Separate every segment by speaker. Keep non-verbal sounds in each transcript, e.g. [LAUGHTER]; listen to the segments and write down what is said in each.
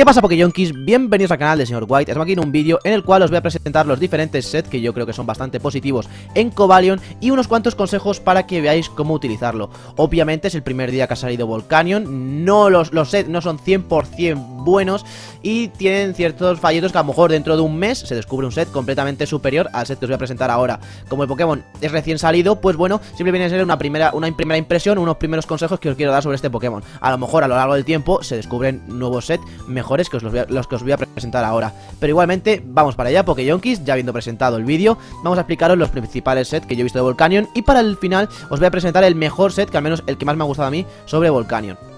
Speaker 1: ¿Qué pasa Pokéyonkis? Bienvenidos al canal de Señor White, estamos aquí en un vídeo en el cual os voy a presentar los diferentes sets que yo creo que son bastante positivos en Cobalion y unos cuantos consejos para que veáis cómo utilizarlo. Obviamente es el primer día que ha salido Volcanion, no los, los sets no son 100% buenos y tienen ciertos fallitos que a lo mejor dentro de un mes se descubre un set completamente superior al set que os voy a presentar ahora. Como el Pokémon es recién salido, pues bueno, siempre viene a ser una primera, una primera impresión, unos primeros consejos que os quiero dar sobre este Pokémon. A lo mejor a lo largo del tiempo se descubren nuevos sets mejor que os los, que os voy a presentar ahora. Pero igualmente, vamos para allá, porque Yonkis, ya habiendo presentado el vídeo, vamos a explicaros los principales sets que yo he visto de Volcanion. Y para el final os voy a presentar el mejor set, que al menos el que más me ha gustado a mí, sobre Volcanion.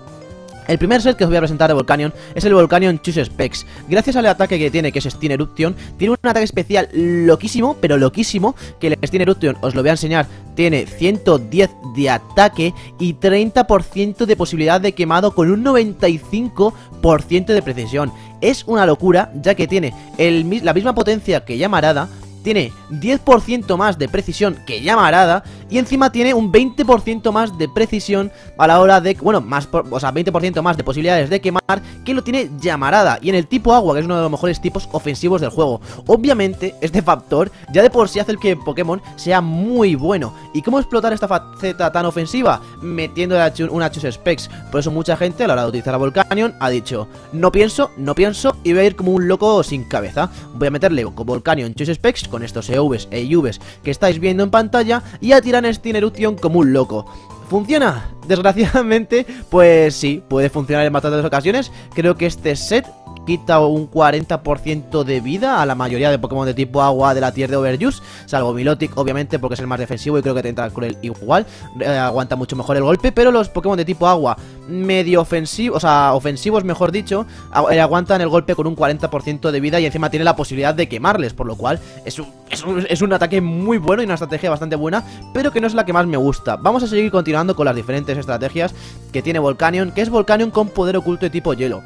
Speaker 1: El primer set que os voy a presentar de Volcanion es el Volcanion Choose Specs. Gracias al ataque que tiene, que es Steam Eruption, tiene un ataque especial loquísimo, pero loquísimo, que el Steam Eruption os lo voy a enseñar. Tiene 110 de ataque y 30% de posibilidad de quemado con un 95% de precisión. Es una locura, ya que tiene la misma potencia que Llamarada, tiene 10% más de precisión que Llamarada y encima tiene un 20% más de precisión a la hora de, bueno, más, o sea, 20% más de posibilidades de quemar que lo tiene Llamarada y en el tipo agua, que es uno de los mejores tipos ofensivos del juego. Obviamente, este factor ya de por sí hace el que Pokémon sea muy bueno. ¿Y cómo explotar esta faceta tan ofensiva? Metiendo una Choose Specs. Por eso mucha gente a la hora de utilizar a Volcanion ha dicho, no pienso, no pienso y voy a ir como un loco sin cabeza. Voy a meterle con Volcanion Choose Specs con estos EVs e IVs que estáis viendo en pantalla y a tirar Steam Eruption como un loco. ¿Funciona? [LAUGHS] Desgraciadamente, pues sí, puede funcionar en bastantes ocasiones. Creo que este set quita un 40% de vida a la mayoría de Pokémon de tipo agua de la tier de Overuse, salvo Milotic, obviamente, porque es el más defensivo y creo que te entra Cruel igual, eh, aguanta mucho mejor el golpe, pero los Pokémon de tipo agua medio ofensivos, o sea, ofensivos mejor dicho, eh, aguantan el golpe con un 40% de vida y encima tiene la posibilidad de quemarles, por lo cual es un, es, un, es un ataque muy bueno y una estrategia bastante buena, pero que no es la que más me gusta. Vamos a seguir continuando con las diferentes estrategias que tiene Volcanion, que es Volcanion con poder oculto de tipo hielo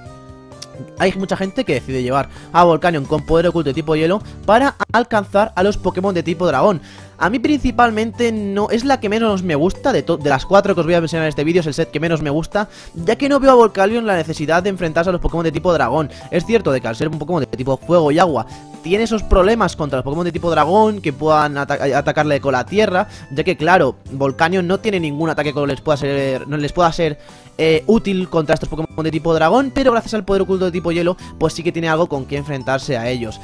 Speaker 1: hay mucha gente que decide llevar a Volcanion con poder oculto de tipo hielo para alcanzar a los Pokémon de tipo dragón. A mí principalmente no es la que menos me gusta de, de las cuatro que os voy a mencionar en este vídeo, es el set que menos me gusta, ya que no veo a Volcanion la necesidad de enfrentarse a los Pokémon de tipo dragón. Es cierto de que al ser un Pokémon de tipo fuego y agua, tiene esos problemas contra los Pokémon de tipo dragón que puedan atacarle con la tierra, ya que claro, Volcanion no tiene ningún ataque que les pueda ser, no les pueda ser eh, útil contra estos Pokémon de tipo dragón, pero gracias al poder oculto de tipo hielo, pues sí que tiene algo con que enfrentarse a ellos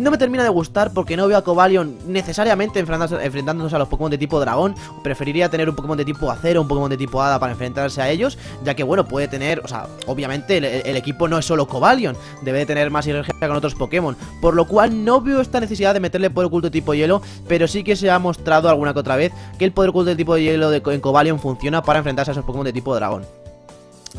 Speaker 1: no me termina de gustar porque no veo a Cobalion necesariamente enfrentándose, a los Pokémon de tipo dragón. Preferiría tener un Pokémon de tipo acero, un Pokémon de tipo hada para enfrentarse a ellos, ya que bueno, puede tener, o sea, obviamente el, equipo no es solo Cobalion, debe de tener más sinergia con otros Pokémon, por lo cual no veo esta necesidad de meterle poder oculto tipo hielo, pero sí que se ha mostrado alguna que otra vez que el poder oculto de tipo hielo de, en Cobalion funciona para enfrentarse a esos Pokémon de tipo dragón.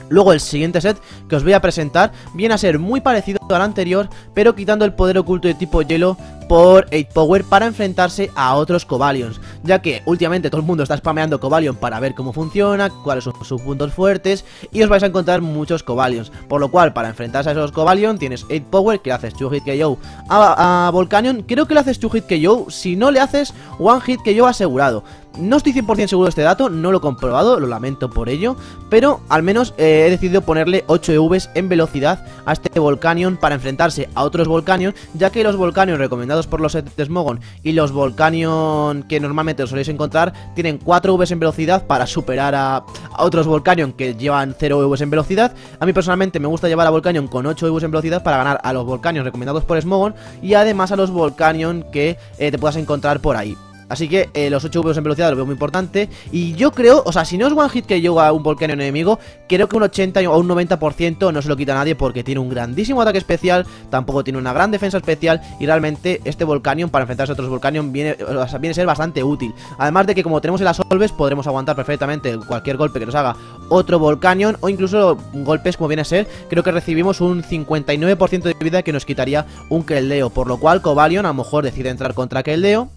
Speaker 1: Luego el siguiente set que os voy a presentar viene a ser muy parecido al anterior, pero quitando el poder oculto de tipo hielo por 8 Power para enfrentarse a otros Cobalions, ya que últimamente todo el mundo está spameando Cobalion para ver cómo funciona, cuáles son sus puntos fuertes, y os vais a encontrar muchos Cobalions, por lo cual para enfrentarse a esos Cobalion tienes 8 Power que haces 2 Hit KO a, a Volcanion, creo que le haces 2 Hit KO, si no le haces 1 Hit KO asegurado, no estoy 100% seguro de este dato, no lo he comprobado, lo lamento por ello, pero al menos eh, he decidido ponerle 8 EVs en velocidad a este Volcanion para enfrentarse a otros Volcanion, ya que los Volcanion recomendados por los Smogon y los Volcanion que normalmente os soléis encontrar tienen 4 Vs en velocidad para superar a, otros Volcanion que llevan 0 Vs en velocidad. A mí personalmente me gusta llevar a Volcanion con 8 Vs en velocidad para ganar a los Volcanion recomendados por Smogon y además a los Volcanion que eh, te puedas encontrar por ahí. Así que eh, los 8 V en velocidad lo veo muy importante. Y yo creo, o sea, si no es one hit que yo a un volcán enemigo, creo que un 80 o un 90% no se lo quita a nadie porque tiene un grandísimo ataque especial, tampoco tiene una gran defensa especial. Y realmente este Volcanion para enfrentarse a otros Volcanion viene, viene a ser bastante útil. Además de que como tenemos el Asolves, podremos aguantar perfectamente cualquier golpe que nos haga otro Volcanion o incluso golpes como viene a ser. Creo que recibimos un 59% de vida que nos quitaría un Keldeo. Por lo cual Cobalion a lo mejor decide entrar contra Keldeo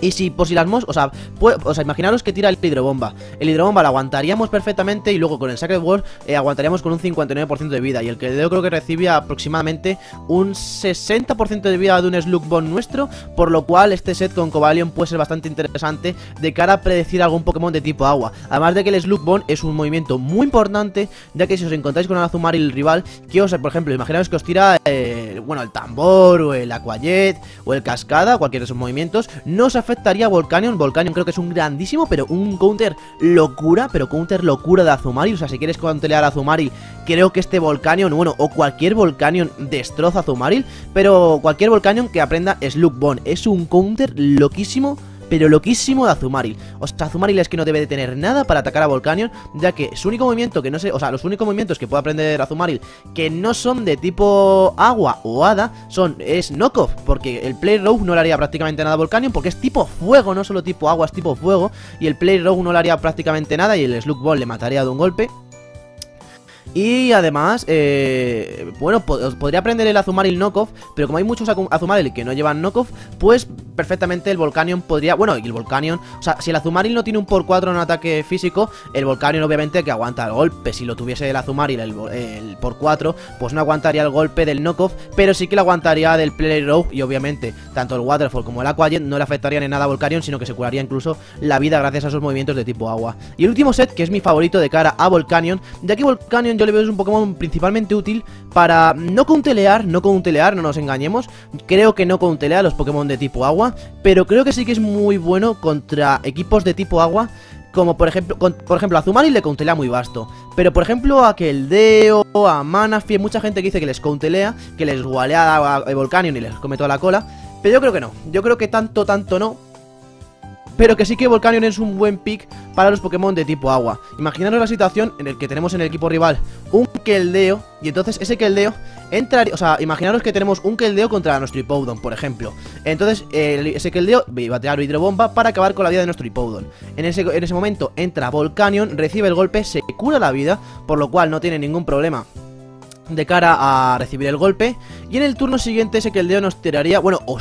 Speaker 1: y si, por. O sea, o sea, imaginaros que tira el hidrobomba. El hidrobomba lo aguantaríamos perfectamente y luego con el Sacred Word eh, aguantaríamos con un 59% de vida. Y el que yo creo que recibe aproximadamente un 60% de vida de un Slug nuestro. Por lo cual este set con Cobalion puede ser bastante interesante de cara a predecir algún Pokémon de tipo agua. Además de que el Slug es un movimiento muy importante, ya que si os encontráis con el Azumarill rival, que os, por ejemplo, imaginaos que os tira, eh, bueno, el tambor o el Aquajet o el Cascada, cualquiera de esos movimientos, no os afectaría a Volcanion. Volcanion creo que es un grandísimo, pero un counter locura, pero counter locura de Azumarill. O sea, si quieres counterear a Azumarill, creo que este Volcanion, bueno, o cualquier Volcanion destroza a pero cualquier Volcanion que aprenda Slug Es un counter loquísimo pero loquísimo de Azumarill. O sea, Azumarill es que no debe de tener nada para atacar a Volcanion, ya que su único movimiento que no sé, o sea, los únicos movimientos que puede aprender Azumarill que no son de tipo agua o hada son es knockoff, porque el Play Rogue no le haría prácticamente nada a Volcanion porque es tipo fuego, no solo tipo agua, es tipo fuego y el Play Rogue no le haría prácticamente nada y el Slug Ball le mataría de un golpe. Y además, eh, bueno, podría aprender el Azumarill Knockoff, pero como hay muchos Azumarill que no llevan Knockoff, pues perfectamente el Volcanion podría... Bueno, y el Volcanion... O sea, si el Azumarill no tiene un por 4 en ataque físico, el Volcanion obviamente que aguanta el golpe. Si lo tuviese el Azumarill el, el por 4, pues no aguantaría el golpe del Knockoff, pero sí que lo aguantaría del Play Rogue y obviamente tanto el Waterfall como el Aquajet no le afectarían en nada a Volcanion, sino que se curaría incluso la vida gracias a esos movimientos de tipo agua. Y el último set, que es mi favorito de cara a Volcanion, ya que Volcanion yo le veo es un Pokémon principalmente útil para no countelear, no countelear, no nos engañemos. Creo que no countelea los Pokémon de tipo agua, pero creo que sí que es muy bueno contra equipos de tipo agua como por ejemplo, por ejemplo a Zumari le countelea muy vasto. Pero por ejemplo a Keldeo, a Hay mucha gente que dice que les countelea Que les gualea a Volcanion y les come toda la cola Pero yo creo que no. Yo creo que tanto, tanto no pero que sí que Volcanion es un buen pick para los Pokémon de tipo agua. Imaginaros la situación en el que tenemos en el equipo rival un Keldeo, y entonces ese Keldeo entraría... O sea, imaginaros que tenemos un Keldeo contra nuestro Hippowdon, por ejemplo. Entonces, ese Keldeo va a tirar Hidrobomba para acabar con la vida de nuestro Hippowdon. En ese, en ese momento entra Volcanion, recibe el golpe, se cura la vida, por lo cual no tiene ningún problema de cara a recibir el golpe. Y en el turno siguiente ese que el dedo nos tiraría Bueno, o,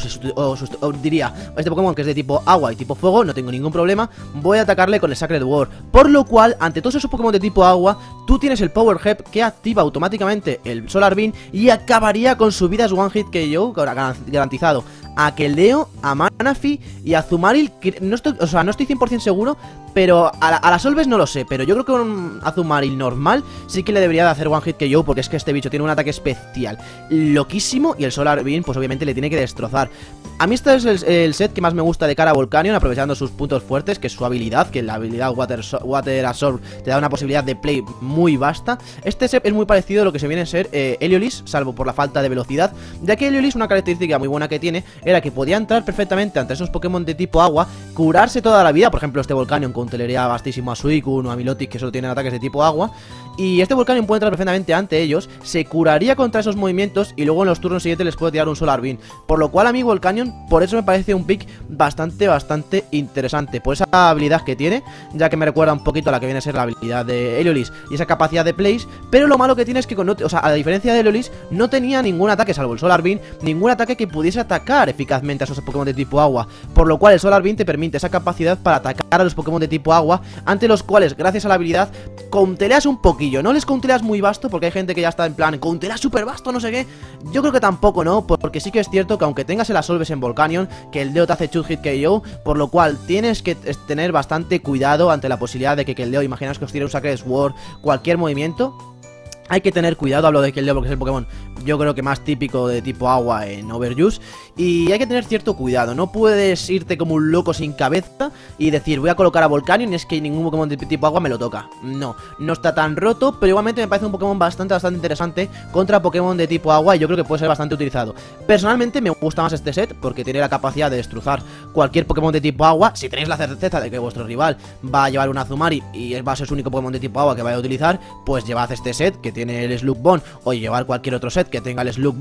Speaker 1: diría Este Pokémon que es de tipo agua y tipo fuego No tengo ningún problema Voy a atacarle con el Sacred War Por lo cual, ante todos esos Pokémon de tipo agua Tú tienes el Power Head que activa automáticamente el Solar Beam Y acabaría con su vida One Hit KO garantizado a Keldeo, a Manaphy y a Zumaril no estoy, O sea, no estoy 100% seguro pero a, las Solves no lo sé, pero yo creo que un Azumarill normal sí que le debería de hacer one hit que yo, porque es que este bicho tiene un ataque especial loquísimo y el Solar Beam pues obviamente le tiene que destrozar. A mí este es el, set que más me gusta de cara a Volcanion, aprovechando sus puntos fuertes, que es su habilidad, que la habilidad Water, Water Absorb te da una posibilidad de play muy vasta. Este set es muy parecido a lo que se viene a ser eh, Heliolis, salvo por la falta de velocidad, ya que Heliolis una característica muy buena que tiene era que podía entrar perfectamente ante esos Pokémon de tipo agua, curarse toda la vida, por ejemplo este Volcanion con telería bastísimo a Suicune o a Milotic que solo tienen ataques de tipo agua, y este Volcanion puede entrar perfectamente ante ellos, se curaría contra esos movimientos y luego en los turnos siguientes les puede tirar un Solar Beam. Por lo cual a mí Volcanion, por eso me parece un pick bastante, bastante interesante. Por esa habilidad que tiene, ya que me recuerda un poquito a la que viene a ser la habilidad de Heliolis y esa capacidad de place. Pero lo malo que tiene es que, o sea, a diferencia de Heliolis, no tenía ningún ataque, salvo el Solar Beam, ningún ataque que pudiese atacar eficazmente a esos Pokémon de tipo agua. Por lo cual el Solar Beam te permite esa capacidad para atacar a los Pokémon de tipo agua, ante los cuales, gracias a la habilidad, conteleas un poquillo. No les countelas muy vasto, porque hay gente que ya está en plan, countelas súper vasto, no sé qué. Yo creo que tampoco, ¿no? Porque sí que es cierto que aunque tengas el Asolves en Volcanion, que el Deo te hace Chut Hit KO, por lo cual tienes que tener bastante cuidado ante la posibilidad de que, el Deo, imaginaos que os tire un Sacred Sword, cualquier movimiento. Hay que tener cuidado, hablo de que el porque es el Pokémon yo creo que más típico de tipo agua en Overuse. Y hay que tener cierto cuidado, no puedes irte como un loco sin cabeza y decir voy a colocar a Volcanion y es que ningún Pokémon de tipo agua me lo toca. No, no está tan roto, pero igualmente me parece un Pokémon bastante, bastante interesante contra Pokémon de tipo agua y yo creo que puede ser bastante utilizado. Personalmente me gusta más este set porque tiene la capacidad de destrozar cualquier Pokémon de tipo agua. Si tenéis la certeza de que vuestro rival va a llevar un Azumari y va a ser su único Pokémon de tipo agua que vaya a utilizar Pues llevad este set que tiene el Slug o llevar cualquier otro set que tenga el Slug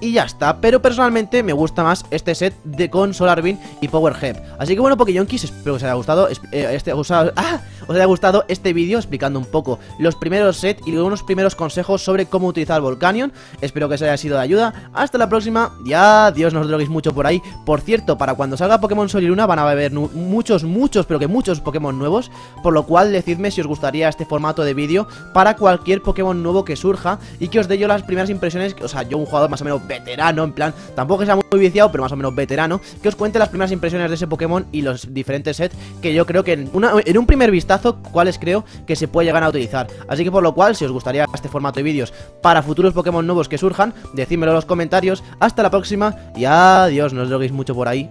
Speaker 1: y ya está. Pero personalmente me gusta más este set de con Solarbeam y Power Así que bueno, Pokéyonkis, espero que os haya gustado, eh, este, [LAUGHS] ¡ah! os haya gustado este vídeo explicando un poco los primeros sets y unos primeros consejos sobre cómo utilizar Volcanion. Espero que os haya sido de ayuda. Hasta la próxima y adiós, no os droguéis mucho por ahí. Por cierto, para cuando salga Pokémon Sol y Luna van a haber muchos, muchos, pero que muchos Pokémon nuevos. Por lo cual decidme si os gustaría este formato de vídeo para cualquier Pokémon nuevo que surja y que os dé yo las primeras impresiones. O sea, yo un jugador más o menos veterano, en plan, tampoco que sea muy viciado, pero más o menos veterano, que os cuente las primeras impresiones de ese Pokémon y los diferentes sets que yo creo que en, en un primer vistazo, cuáles creo que se puede llegar a utilizar. Así que por lo cual, si os gustaría este formato de vídeos para futuros Pokémon nuevos que surjan, decídmelo en los comentarios. Hasta la próxima y adiós, no os droguéis mucho por ahí.